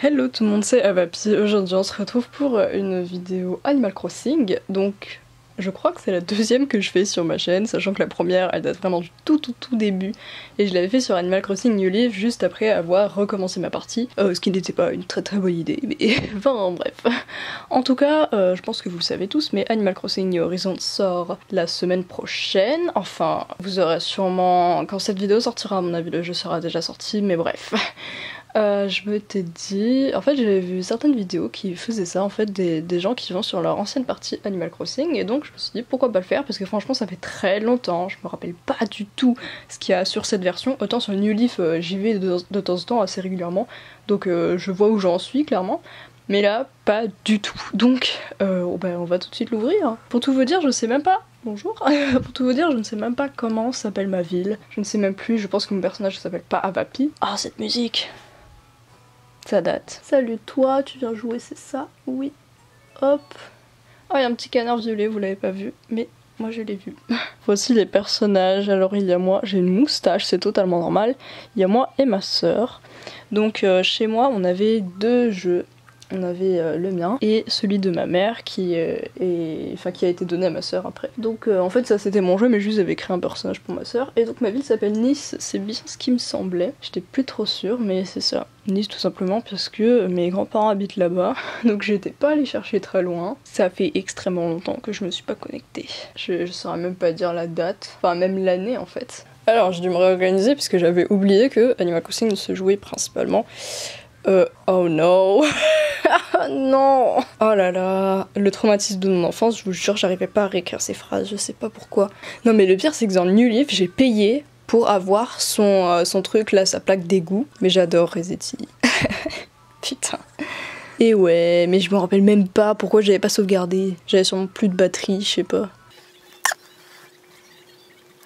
Hello tout le monde, c'est Avapi. Aujourd'hui on se retrouve pour une vidéo Animal Crossing. Donc je crois que c'est la deuxième que je fais sur ma chaîne, sachant que la première elle date vraiment du tout tout tout début. Et je l'avais fait sur Animal Crossing New Leaf juste après avoir recommencé ma partie, euh, ce qui n'était pas une très très bonne idée, mais enfin bref. En tout cas, euh, je pense que vous le savez tous, mais Animal Crossing New Horizons sort la semaine prochaine. Enfin, vous aurez sûrement... Quand cette vidéo sortira, à mon avis le jeu sera déjà sorti, mais bref. Euh, je me t'ai dit, en fait j'avais vu certaines vidéos qui faisaient ça, en fait des, gens qui vont sur leur ancienne partie Animal Crossing et donc je me suis dit pourquoi pas le faire parce que franchement ça fait très longtemps, je me rappelle pas du tout ce qu'il y a sur cette version, autant sur New Leaf euh, j'y vais de, temps en temps assez régulièrement donc euh, je vois où j'en suis clairement mais là pas du tout donc oh ben, on va tout de suite l'ouvrir. Pour tout vous dire je sais même pas Bonjour. Pour tout vous dire, je ne sais même pas comment s'appelle ma ville. Je ne sais même plus, je pense que mon personnage s'appelle pas Avapi. Ah, cette musique ça date. Salut toi, tu viens jouer, c'est ça? Oui. Hop. Oh, il y a un petit canard violet, vous l'avez pas vu, mais moi je l'ai vu. Voici les personnages. Alors il y a moi, j'ai une moustache, c'est totalement normal. Il y a moi et ma sœur. Donc euh, chez moi, on avait deux jeux on avait euh, le mien et celui de ma mère qui, euh, est... qui a été donné à ma soeur après. Donc euh, en fait ça c'était mon jeu mais juste j'avais créé un personnage pour ma soeur. Et donc ma ville s'appelle Nice, c'est bien ce qui me semblait. J'étais plus trop sûre mais c'est ça. Nice tout simplement parce que mes grands-parents habitent là-bas donc j'étais pas allée chercher très loin. Ça fait extrêmement longtemps que je me suis pas connectée. Je, je saurais même pas dire la date, enfin même l'année en fait. Alors j'ai dû me réorganiser puisque j'avais oublié que Animal Crossing se jouait principalement euh, oh no Non Oh là là Le traumatisme de mon enfance, je vous jure, j'arrivais pas à réécrire ces phrases, je sais pas pourquoi. Non mais le pire c'est que dans le New Leaf, j'ai payé pour avoir son, euh, son truc là, sa plaque d'égout. Mais j'adore Resetti. Putain. Et ouais, mais je me rappelle même pas pourquoi j'avais pas sauvegardé. J'avais sûrement plus de batterie, je sais pas.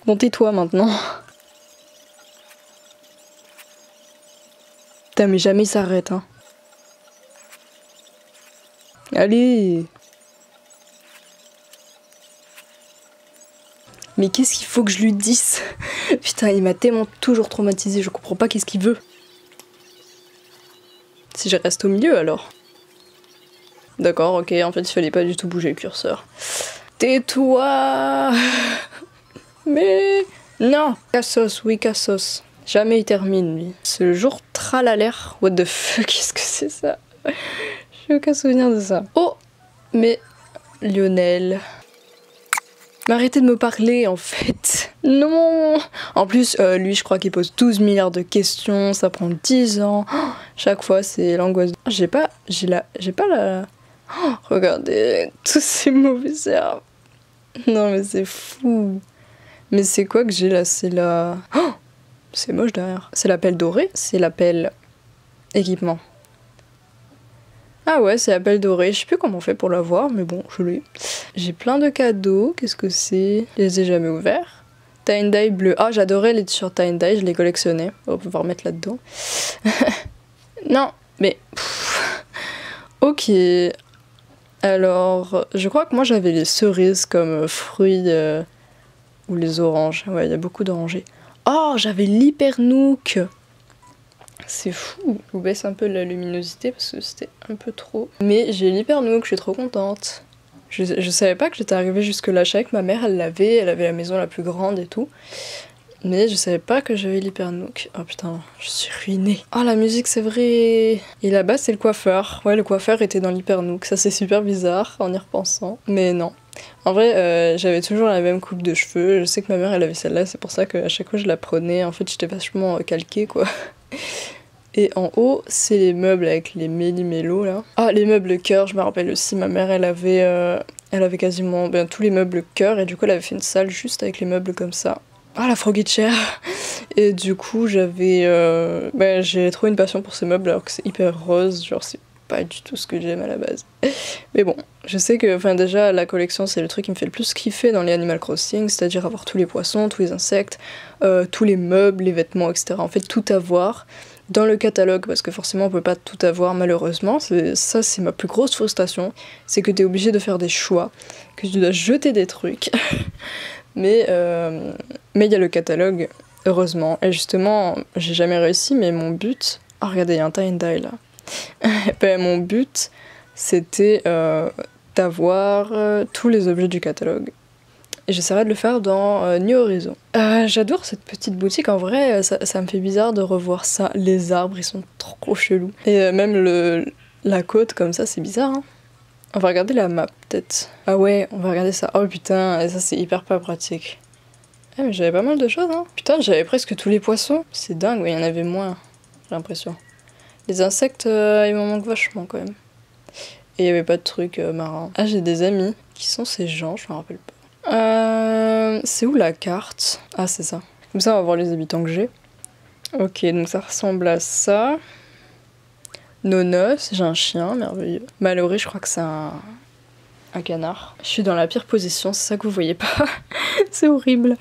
Bon, tais-toi maintenant. Putain, mais jamais il s'arrête, hein. Allez Mais qu'est-ce qu'il faut que je lui dise? Putain, il m'a tellement toujours traumatisé, je comprends pas qu'est-ce qu'il veut. Si je reste au milieu alors D'accord, ok, en fait il fallait pas du tout bouger le curseur. Tais-toi Mais... Non Cassos, oui Cassos. Jamais il termine lui. C'est le jour tralalaire. What the fuck, qu'est-ce que c'est ça J'ai aucun souvenir de ça. Oh Mais Lionel. Mais arrêtez de me parler en fait. Non En plus, euh, lui, je crois qu'il pose 12 milliards de questions, ça prend 10 ans. chaque fois, c'est l'angoisse. J'ai pas. J'ai la. J'ai pas la. regardez, tous ces mauvais herbes. Non, mais c'est fou. Mais c'est quoi que j'ai là? C'est la. C'est moche derrière. C'est l'appel doré C'est l'appel équipement. Ah ouais, c'est l'appel doré. Je sais plus comment on fait pour l'avoir, mais bon, je l'ai. J'ai plein de cadeaux. Qu'est-ce que c'est? Je les ai jamais ouverts. Tie dye bleu. Ah, j'adorais les t-shirts tie dye, je les collectionnais. On va pouvoir mettre là-dedans. non, mais. ok. Alors, je crois que moi j'avais les cerises comme fruits euh, ou les oranges. Ouais, il y a beaucoup d'orangers. Oh, j'avais l'hypernook C'est fou. Je vous baisse un peu la luminosité parce que c'était un peu trop. Mais j'ai l'hypernook, je suis trop contente. Je, je savais pas que j'étais arrivée jusque là. Je savais que ma mère, elle l'avait, elle avait la maison la plus grande et tout. Mais je savais pas que j'avais l'hypernook. Oh putain, je suis ruinée. Oh la musique, c'est vrai. Et là-bas, c'est le coiffeur. Ouais, le coiffeur était dans l'hypernook. Ça, c'est super bizarre en y repensant. Mais non, en vrai, euh, j'avais toujours la même coupe de cheveux. Je sais que ma mère, elle avait celle-là, c'est pour ça qu'à chaque fois je la prenais. En fait, j'étais vachement euh, calquée, quoi. Et en haut, c'est les meubles avec les méli-mélos, là. Ah, les meubles cœur, je me rappelle aussi, ma mère, elle avait, euh, elle avait quasiment ben, tous les meubles cœur, et du coup, elle avait fait une salle juste avec les meubles comme ça. Ah, la Froggy Chair Et du coup, j'avais... Ben, j'ai trouvé une passion pour ces meubles, alors que c'est hyper rose, genre c'est pas du tout ce que j'aime à la base. Mais bon, je sais que enfin déjà la collection c'est le truc qui me fait le plus kiffer dans les Animal Crossing, c'est-à-dire avoir tous les poissons, tous les insectes, euh, tous les meubles, les vêtements, etc. En fait tout avoir dans le catalogue parce que forcément on peut pas tout avoir malheureusement. Ça c'est ma plus grosse frustration, c'est que tu es obligé de faire des choix, que tu dois jeter des trucs. mais euh, mais il y a le catalogue heureusement et justement j'ai jamais réussi mais mon but. Oh regardez il y a un tie and die là. ben, mon but, c'était euh, d'avoir euh, tous les objets du catalogue. Et j'essaierai de le faire dans euh, New Horizon. J'adore cette petite boutique, en vrai, ça, ça, me fait bizarre de revoir ça. Les arbres, ils sont trop chelous. Et même le, la côte, comme ça, c'est bizarre. Hein. On va regarder la map, peut-être. Ah ouais, on va regarder ça. Oh putain, ça c'est hyper pas pratique. Ah mais j'avais pas mal de choses, hein. Putain, j'avais presque tous les poissons. C'est dingue, il y en avait moins, j'ai l'impression. Les insectes, il m'en manque vachement quand même. Et il y avait pas de trucs euh, marins. Ah, j'ai des amis. Qui sont ces gens Je me rappelle pas. Euh, c'est où la carte? Ah, c'est ça. Comme ça, on va voir les habitants que j'ai. Ok, donc ça ressemble à ça. Nonos, j'ai un chien, merveilleux. Mallory, je crois que c'est un... un canard. Je suis dans la pire position, c'est ça que vous voyez pas. c'est horrible.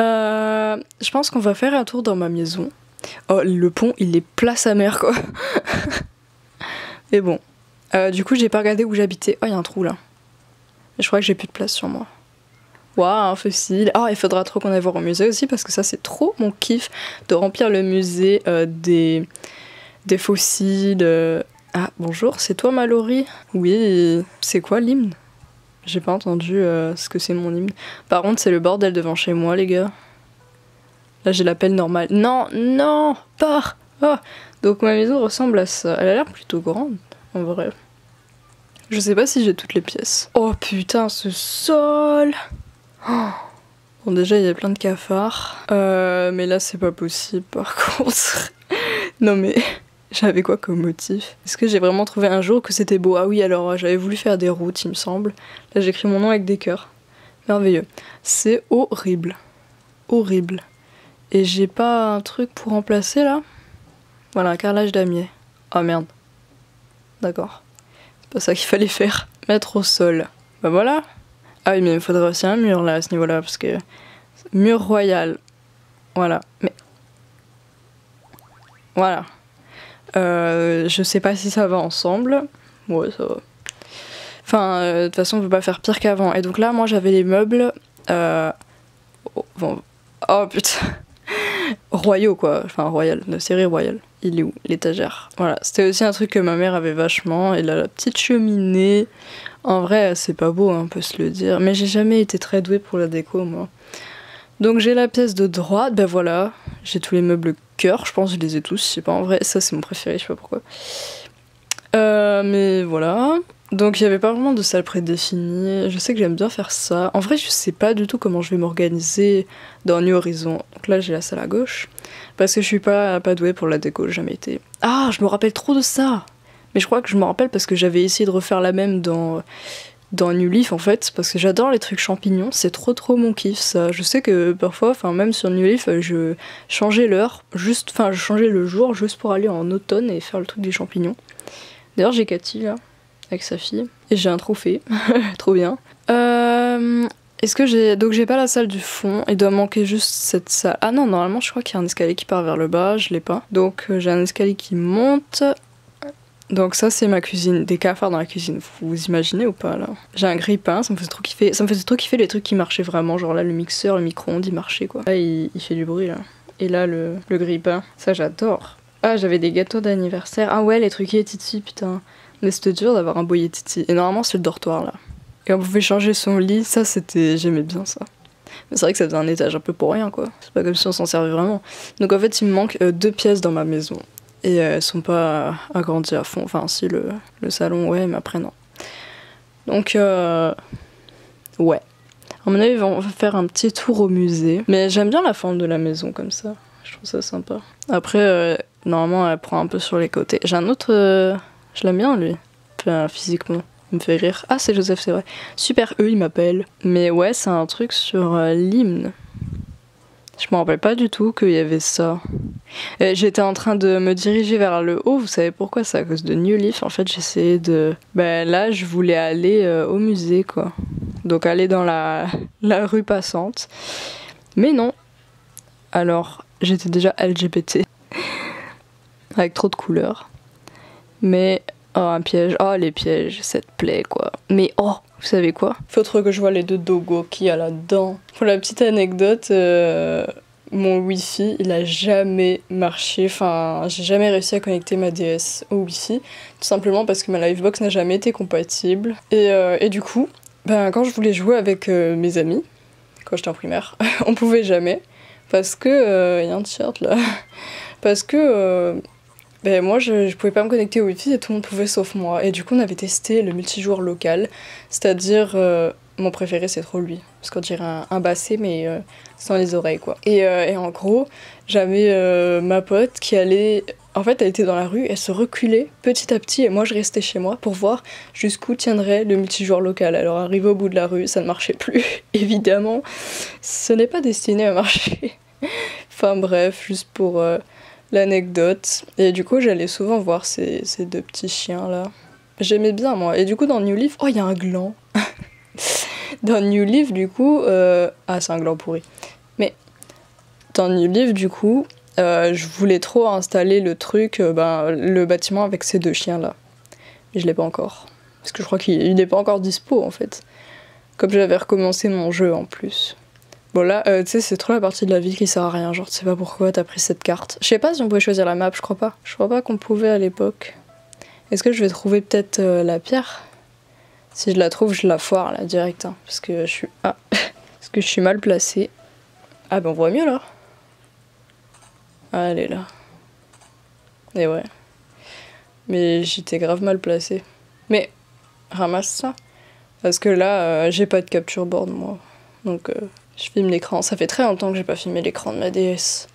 Euh, je pense qu'on va faire un tour dans ma maison. Oh, le pont, il est place à mer, quoi. Mais bon, euh, du coup, j'ai pas regardé où j'habitais. Oh, il y a un trou là. je crois que j'ai plus de place sur moi. Waouh, un fossile. Oh, il faudra trop qu'on aille voir au musée aussi parce que ça, c'est trop mon kiff de remplir le musée euh, des, des fossiles. Euh. Ah, bonjour, c'est toi Mallory? Oui, c'est quoi l'hymne? J'ai pas entendu ce que c'est mon hymne. Par contre, c'est le bordel devant chez moi, les gars. Là, j'ai l'appel normal. Non, non, pas oh. Donc ma maison ressemble à ça. Elle a l'air plutôt grande, en vrai. Je sais pas si j'ai toutes les pièces. Oh putain, ce sol oh. Bon déjà il y a plein de cafards. Euh, mais là c'est pas possible par contre. non mais j'avais quoi comme motif? Est-ce que j'ai vraiment trouvé un jour que c'était beau? Ah oui alors j'avais voulu faire des routes il me semble. Là j'écris mon nom avec des cœurs. Merveilleux. C'est horrible. Horrible. Et j'ai pas un truc pour remplacer là? Voilà, un carrelage damier. Oh merde. D'accord pas ça qu'il fallait faire. Mettre au sol. Bah voilà. Ah oui, mais il faudrait aussi un mur là à ce niveau-là, parce que. Mur royal. Voilà. Mais. Voilà. Euh, je sais pas si ça va ensemble. Ouais, ça va. Enfin, euh, de toute façon, on peut pas faire pire qu'avant. Et donc là, moi, j'avais les meubles. Euh... Oh putain. Royaux, quoi. Enfin, royal. De série royale il est où? L'étagère. Voilà, c'était aussi un truc que ma mère avait vachement. Et là, la petite cheminée. En vrai, c'est pas beau, hein, on peut se le dire. Mais j'ai jamais été très douée pour la déco, moi. Donc j'ai la pièce de droite, ben voilà. J'ai tous les meubles cœur, je pense que je les ai tous. Je sais pas, en vrai, ça c'est mon préféré, je sais pas pourquoi. Euh, mais voilà. Donc il n'y avait pas vraiment de salle prédéfinie. Je sais que j'aime bien faire ça. En vrai, je sais pas du tout comment je vais m'organiser dans New Horizon. Donc là, j'ai la salle à gauche. Parce que je suis pas, douée pour la déco, jamais été. Ah, je me rappelle trop de ça Mais je crois que je me rappelle parce que j'avais essayé de refaire la même dans, dans New Leaf en fait. Parce que j'adore les trucs champignons, c'est trop trop mon kiff ça. Je sais que parfois, même sur New Leaf, je changeais l'heure, juste, enfin je changeais le jour juste pour aller en automne et faire le truc des champignons. D'ailleurs, j'ai Cathy là sa fille. Et j'ai un trophée. Trop bien. Euh, Est-ce que j'ai. Donc j'ai pas la salle du fond. Il doit manquer juste cette salle. Ah non, normalement, je crois qu'il y a un escalier qui part vers le bas. Je l'ai pas. Donc euh, j'ai un escalier qui monte. Donc ça c'est ma cuisine, des cafards dans la cuisine, vous imaginez ou pas là? J'ai un grille-pain, ça me faisait trop kiffer, ça me faisait trop kiffer les trucs qui marchaient vraiment, genre là le mixeur, le micro-ondes il marchait quoi. Là il, fait du bruit là. Et là le, le grille-pain, ça j'adore. Ah j'avais des gâteaux d'anniversaire, ah ouais les trucs et titi putain. Mais c'était dur d'avoir un boyer titi. Et normalement, c'est le dortoir là. Et on pouvait changer son lit, ça c'était. J'aimais bien ça. Mais c'est vrai que ça faisait un étage un peu pour rien quoi. C'est pas comme si on s'en servait vraiment. Donc en fait, il me manque euh, deux pièces dans ma maison. Et euh, elles sont pas agrandies à fond. Enfin, si le, le salon, ouais, mais après non. Donc, euh, ouais. À mon avis, on va faire un petit tour au musée. Mais j'aime bien la forme de la maison comme ça. Je trouve ça sympa. Après, normalement, elle prend un peu sur les côtés. J'ai un autre je l'aime bien, lui. Enfin, physiquement. Il me fait rire. Ah, c'est Joseph, c'est vrai. Super eux, il m'appelle. Mais ouais, c'est un truc sur euh, l'hymne. Je me rappelle pas du tout qu'il y avait ça. J'étais en train de me diriger vers le haut, vous savez pourquoi? C'est à cause de New Leaf. En fait, j'essayais de. Ben là, je voulais aller euh, au musée, quoi. Donc aller dans la, la rue passante. Mais non. Alors, j'étais déjà LGBT. Avec trop de couleurs. Mais oh, un piège. Oh, les pièges, cette plaie, quoi. Mais oh, vous savez quoi? Faut trop que je vois les deux dogos qu'il y a là-dedans. Pour la petite anecdote, euh, mon wifi il a jamais marché, enfin j'ai jamais réussi à connecter ma DS au wifi, tout simplement parce que ma Livebox n'a jamais été compatible. Et, euh, et, du coup, ben, quand je voulais jouer avec euh, mes amis, quand j'étais en primaire, on pouvait jamais, parce que... Il y a un t-shirt là. parce que... Ben, moi je, pouvais pas me connecter au wifi et tout le monde pouvait sauf moi. Et du coup on avait testé le multijoueur local, c'est-à-dire mon préféré c'est trop lui. Parce qu'on dirait un, un basset mais euh, sans les oreilles quoi. Et, euh, et en gros j'avais euh, ma pote qui allait en fait elle était dans la rue elle se reculait petit à petit et moi je restais chez moi pour voir jusqu'où tiendrait le multijoueur local. Alors arrivé au bout de la rue ça ne marchait plus. Évidemment ce n'est pas destiné à marcher. Enfin bref juste pour l'anecdote et du coup j'allais souvent voir ces, ces deux petits chiens là j'aimais bien moi et du coup dans New Leaf oh il y a un gland dans New Leaf, du coup. Euh... Ah, c'est un gland pourri. Mais dans New Leaf, du coup, euh, je voulais trop installer le truc, euh, ben, le bâtiment avec ces deux chiens-là. Mais je l'ai pas encore. Parce que je crois qu'il n'est pas encore dispo, en fait. Comme j'avais recommencé mon jeu en plus. Bon là, euh, tu sais, c'est trop la partie de la ville qui sert à rien. Genre, tu sais pas pourquoi t'as pris cette carte. Je sais pas si on pouvait choisir la map, je crois pas. Je crois pas qu'on pouvait à l'époque. Est-ce que je vais trouver peut-être la pierre? Si je la trouve, je la foire là direct. Hein, parce que je suis. Ah Parce que je suis mal placée. Ah ben on voit mieux là. Ah, elle est là. Et ouais. Mais j'étais grave mal placée. Mais ramasse ça. Parce que là, euh, j'ai pas de capture board moi. Donc euh, je filme l'écran. Ça fait très longtemps que j'ai pas filmé l'écran de ma DS.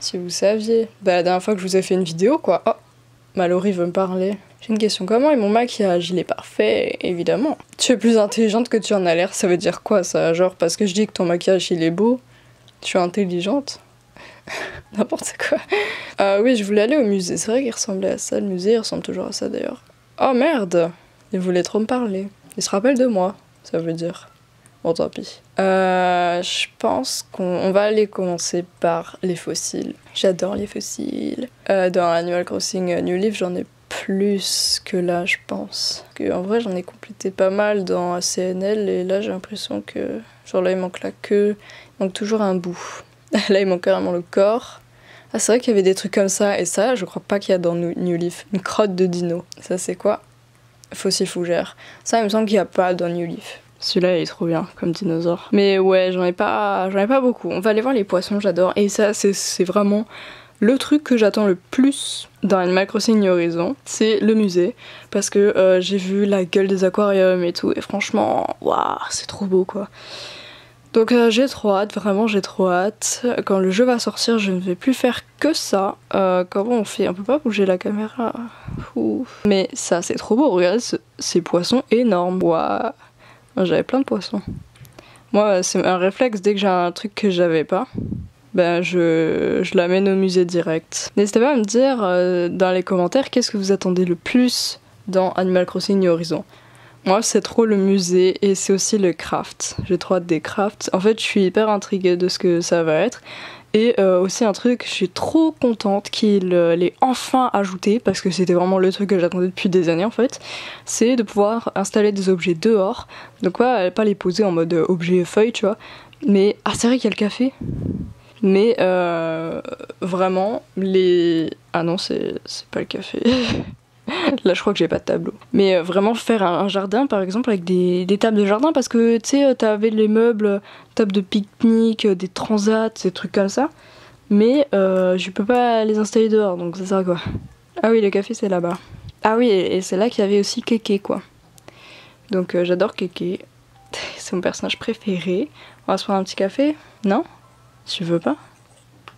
Si vous saviez. Bah la dernière fois que je vous ai fait une vidéo quoi. Oh Mallory veut me parler. J'ai une question. Comment est mon maquillage? Il est parfait, évidemment. Tu es plus intelligente que tu en as l'air. Ça veut dire quoi ça? Genre parce que je dis que ton maquillage il est beau, tu es intelligente? N'importe quoi. Euh, oui, je voulais aller au musée. C'est vrai qu'il ressemblait à ça. Le musée il ressemble toujours à ça d'ailleurs. Oh merde Il voulait trop me parler. Il se rappelle de moi, ça veut dire. Bon, tant pis. Euh, je pense qu'on va aller commencer par les fossiles. J'adore les fossiles. Euh, dans Animal Crossing New Leaf, j'en ai plus que là, je pense. En vrai, j'en ai complété pas mal dans CNL et là, j'ai l'impression que. Genre là, il manque la queue, il manque toujours un bout. là, il manque carrément le corps. Ah, c'est vrai qu'il y avait des trucs comme ça, et ça, je crois pas qu'il y a dans New Leaf. Une crotte de dino. Ça, c'est quoi? Fossile fougère. Ça, il me semble qu'il n'y a pas dans New Leaf. Celui-là, il est trop bien comme dinosaure. Mais ouais, j'en ai pas, j'en ai pas beaucoup. On va aller voir les poissons, j'adore. Et ça, c'est vraiment le truc que j'attends le plus dans Animal Crossing Horizon, c'est le musée. Parce que euh, j'ai vu la gueule des aquariums et tout. Et franchement, waouh, c'est trop beau quoi. Donc euh, j'ai trop hâte, vraiment j'ai trop hâte. Quand le jeu va sortir, je ne vais plus faire que ça. Euh, comment on fait? On peut pas bouger la caméra? Mais ça, c'est trop beau. Regardez ces poissons énormes. Waouh j'avais plein de poissons. Moi, c'est un réflexe dès que j'ai un truc que j'avais pas. Ben, je, je l'amène au musée direct. N'hésitez pas à me dire euh, dans les commentaires qu'est-ce que vous attendez le plus dans Animal Crossing New Horizon. Moi, c'est trop le musée et c'est aussi le craft. J'ai trop hâte des crafts. En fait, je suis hyper intriguée de ce que ça va être. Et euh, aussi un truc, je suis trop contente qu'il euh, l'ait enfin ajouté, parce que c'était vraiment le truc que j'attendais depuis des années en fait, c'est de pouvoir installer des objets dehors. Donc ouais, pas les poser en mode euh, objet feuille, tu vois. Mais, ah c'est vrai qu'il y a le café. Mais vraiment, les... Ah non, c'est pas le café. Là, je crois que j'ai pas de tableau. Mais euh, vraiment faire un, jardin, par exemple, avec des, tables de jardin, parce que tu sais, t'avais les meubles, table de pique-nique, des transats, ces trucs comme ça. Mais euh, je peux pas les installer dehors, donc ça sert à quoi? Ah oui, le café, c'est là-bas. Ah oui, et, c'est là qu'il y avait aussi Keke, quoi. Donc euh, j'adore Keke. c'est mon personnage préféré. On va se prendre un petit café? Non? Tu veux pas?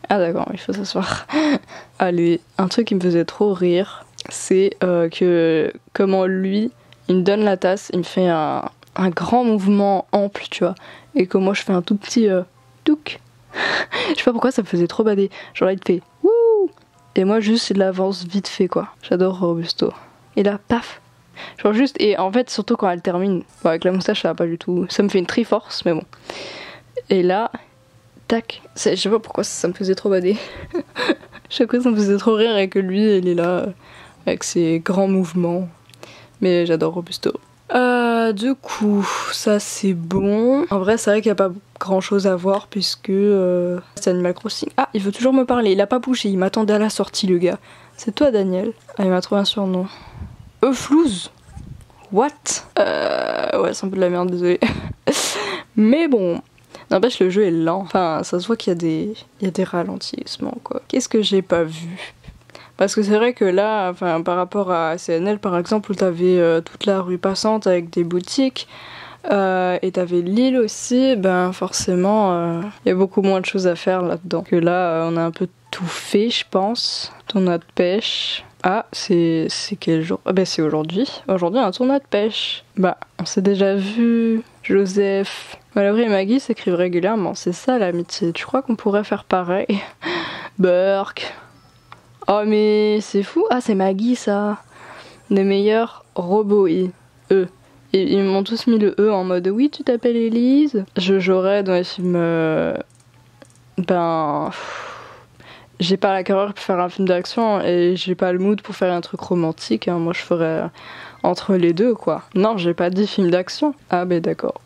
Ah d'accord, il faut s'asseoir. Allez, un truc qui me faisait trop rire c'est euh, que comment lui, il me donne la tasse, il me fait un, un grand mouvement ample, tu vois, et que moi je fais un tout petit euh, touc. je sais pas pourquoi ça me faisait trop bader. Genre il te fait wouh et moi juste il avance vite fait quoi. J'adore Robusto. Et là paf. Genre juste et en fait surtout quand elle termine, bon, avec la moustache ça va pas du tout. Ça me fait une triforce mais bon. Et là tac, je sais pas pourquoi ça, me faisait trop bader. Chaque fois ça me faisait trop rire et que lui il est là avec ses grands mouvements. Mais j'adore Robusto. Euh, du coup, ça c'est bon. En vrai, c'est vrai qu'il n'y a pas grand chose à voir puisque euh, c'est Animal Crossing. Ah, il veut toujours me parler, il a pas bougé, il m'attendait à la sortie, le gars. C'est toi, Daniel Ah, il m'a trouvé un surnom. Euflouz What? Euh, Ouais, c'est un peu de la merde, désolé. Mais bon, n'empêche, le jeu est lent. Enfin, ça se voit qu'il y, a des... il y a des ralentissements, quoi. Qu'est-ce que j'ai pas vu? Parce que c'est vrai que là, enfin, par rapport à CNL par exemple, où t'avais euh, toute la rue passante avec des boutiques, euh, et t'avais l'île aussi, ben forcément, il euh, y a beaucoup moins de choses à faire là-dedans. Que là, on a un peu tout fait, je pense. Tournoi de pêche. Ah, c'est quel jour? Ah ben c'est aujourd'hui. Aujourd'hui, un tournoi de pêche. Bah, on s'est déjà vu. Joseph. Mallory et Maggie s'écrivent régulièrement. C'est ça l'amitié. Tu crois qu'on pourrait faire pareil? Burke. Oh mais c'est fou. Ah c'est Maggie ça. Les meilleurs robots. Et ils m'ont tous mis le E en mode oui tu t'appelles Elise. Je jouerais dans les films. Euh, ben. J'ai pas la carrière pour faire un film d'action et j'ai pas le mood pour faire un truc romantique. Hein. Moi je ferais entre les deux quoi. Non j'ai pas dit film d'action. Ah ben d'accord.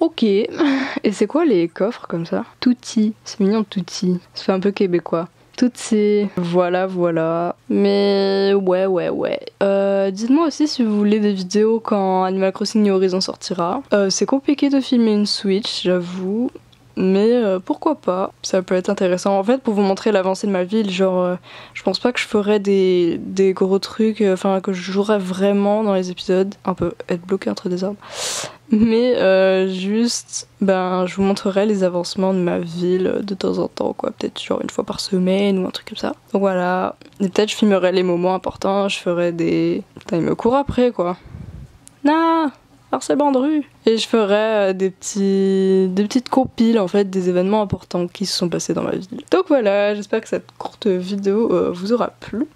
Ok. Et c'est quoi les coffres comme ça? Touti. C'est mignon Touti. Ça fait un peu québécois toutes ces... Voilà, voilà. Mais ouais, ouais, ouais. Euh, dites-moi aussi si vous voulez des vidéos quand Animal Crossing New Horizons sortira. Euh, c'est compliqué de filmer une Switch, j'avoue. Mais euh, pourquoi pas, ça peut être intéressant. En fait, pour vous montrer l'avancée de ma ville, genre, je pense pas que je ferais des, des gros trucs, enfin, que je jouerais vraiment dans les épisodes, un peu être bloqué entre des arbres. Mais euh, juste, ben, je vous montrerai les avancements de ma ville de temps en temps, quoi. Peut-être genre une fois par semaine ou un truc comme ça. Donc voilà. Et peut-être je filmerai les moments importants, je ferai des. Putain, il me court après, quoi. Nah harcèlement de rue Et je ferai euh, des, petits, des petites compiles en fait des événements importants qui se sont passés dans ma ville. Donc voilà, j'espère que cette courte vidéo euh, vous aura plu.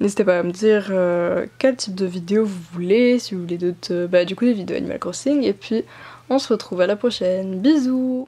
N'hésitez pas à me dire euh, quel type de vidéo vous voulez, si vous voulez d'autres, bah du coup des vidéos Animal Crossing, et puis on se retrouve à la prochaine. Bisous